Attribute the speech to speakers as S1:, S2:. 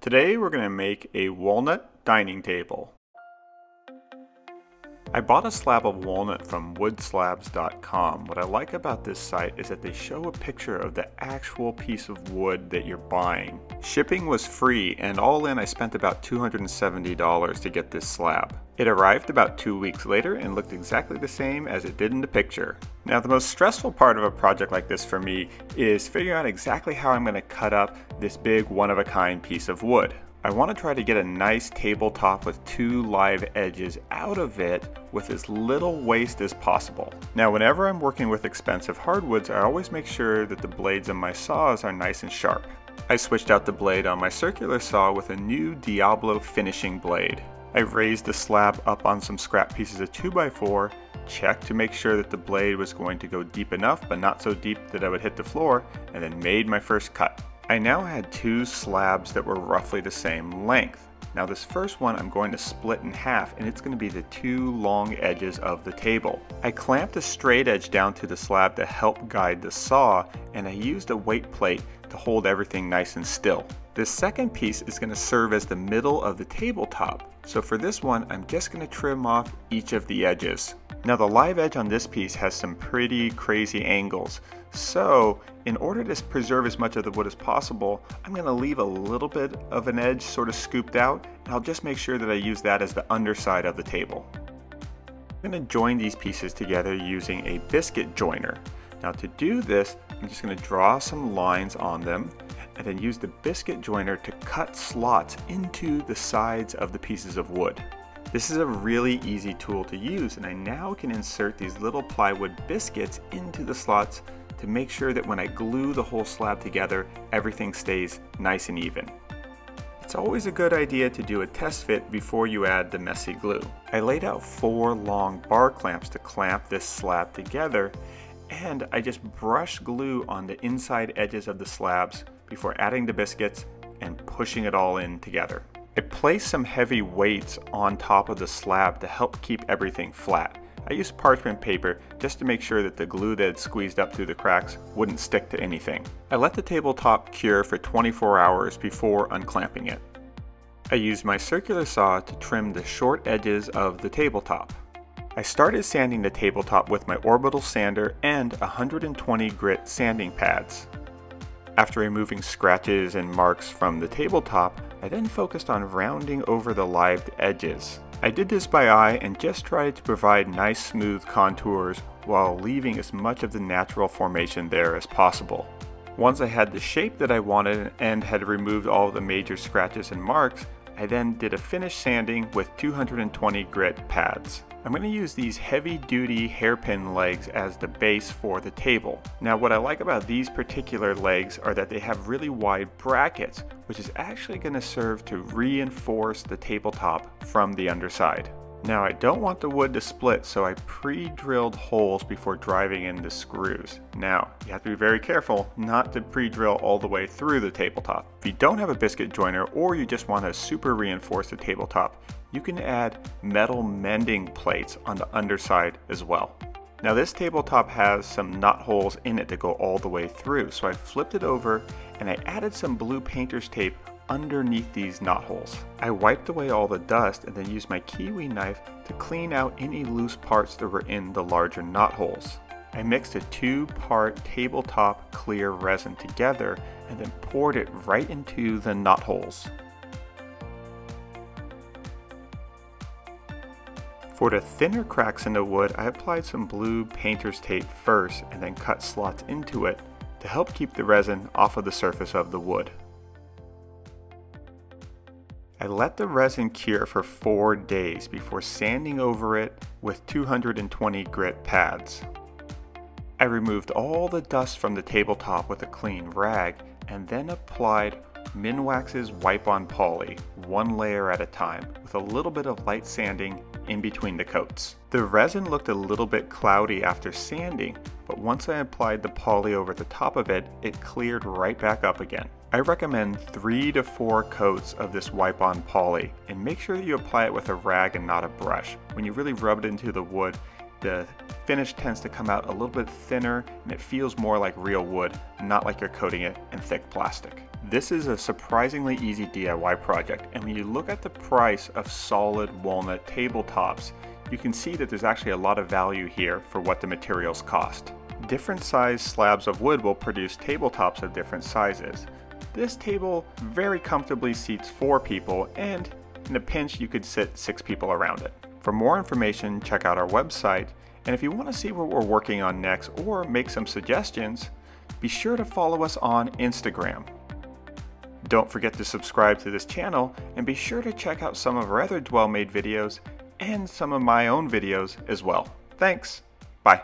S1: Today we're going to make a walnut dining table. I bought a slab of walnut from woodslabs.com. What I like about this site is that they show a picture of the actual piece of wood that you're buying. Shipping was free and all in I spent about $270 to get this slab. It arrived about two weeks later and looked exactly the same as it did in the picture. Now the most stressful part of a project like this for me is figuring out exactly how I'm going to cut up this big one-of-a-kind piece of wood. I want to try to get a nice tabletop with two live edges out of it with as little waste as possible. Now whenever I'm working with expensive hardwoods, I always make sure that the blades on my saws are nice and sharp. I switched out the blade on my circular saw with a new Diablo finishing blade. I raised the slab up on some scrap pieces of 2x4, checked to make sure that the blade was going to go deep enough but not so deep that I would hit the floor, and then made my first cut. I now had two slabs that were roughly the same length. Now this first one I'm going to split in half and it's going to be the two long edges of the table. I clamped a straight edge down to the slab to help guide the saw and I used a weight plate to hold everything nice and still. This second piece is going to serve as the middle of the tabletop. So for this one I'm just going to trim off each of the edges. Now the live edge on this piece has some pretty crazy angles. So in order to preserve as much of the wood as possible, I'm going to leave a little bit of an edge sort of scooped out and I'll just make sure that I use that as the underside of the table. I'm going to join these pieces together using a biscuit joiner. Now to do this, I'm just going to draw some lines on them and then use the biscuit joiner to cut slots into the sides of the pieces of wood. This is a really easy tool to use and I now can insert these little plywood biscuits into the slots to make sure that when I glue the whole slab together, everything stays nice and even. It's always a good idea to do a test fit before you add the messy glue. I laid out four long bar clamps to clamp this slab together and I just brush glue on the inside edges of the slabs before adding the biscuits and pushing it all in together. I placed some heavy weights on top of the slab to help keep everything flat. I used parchment paper just to make sure that the glue that had squeezed up through the cracks wouldn't stick to anything. I let the tabletop cure for 24 hours before unclamping it. I used my circular saw to trim the short edges of the tabletop. I started sanding the tabletop with my orbital sander and 120 grit sanding pads. After removing scratches and marks from the tabletop, I then focused on rounding over the lived edges. I did this by eye and just tried to provide nice smooth contours while leaving as much of the natural formation there as possible. Once I had the shape that I wanted and had removed all the major scratches and marks, I then did a finish sanding with 220 grit pads. I'm going to use these heavy duty hairpin legs as the base for the table. Now what I like about these particular legs are that they have really wide brackets, which is actually going to serve to reinforce the tabletop from the underside. Now I don't want the wood to split so I pre-drilled holes before driving in the screws. Now you have to be very careful not to pre-drill all the way through the tabletop. If you don't have a biscuit joiner or you just want to super reinforce the tabletop, you can add metal mending plates on the underside as well. Now this tabletop has some knot holes in it that go all the way through, so I flipped it over and I added some blue painter's tape underneath these knot holes. I wiped away all the dust and then used my kiwi knife to clean out any loose parts that were in the larger knot holes. I mixed a two-part tabletop clear resin together and then poured it right into the knot holes. For the thinner cracks in the wood, I applied some blue painter's tape first and then cut slots into it to help keep the resin off of the surface of the wood. I let the resin cure for four days before sanding over it with 220 grit pads. I removed all the dust from the tabletop with a clean rag and then applied Minwax's Wipe On Poly, one layer at a time, with a little bit of light sanding in between the coats. The resin looked a little bit cloudy after sanding, but once I applied the poly over the top of it, it cleared right back up again. I recommend three to four coats of this wipe on poly and make sure that you apply it with a rag and not a brush. When you really rub it into the wood, The finish tends to come out a little bit thinner and it feels more like real wood, not like you're coating it in thick plastic. This is a surprisingly easy DIY project and when you look at the price of solid walnut tabletops, you can see that there's actually a lot of value here for what the materials cost. Different size slabs of wood will produce tabletops of different sizes. This table very comfortably seats four people and in a pinch you could sit six people around it. For more information, check out our website, and if you want to see what we're working on next or make some suggestions, be sure to follow us on Instagram. Don't forget to subscribe to this channel and be sure to check out some of our other Dwell Made videos and some of my own videos as well. Thanks. Bye.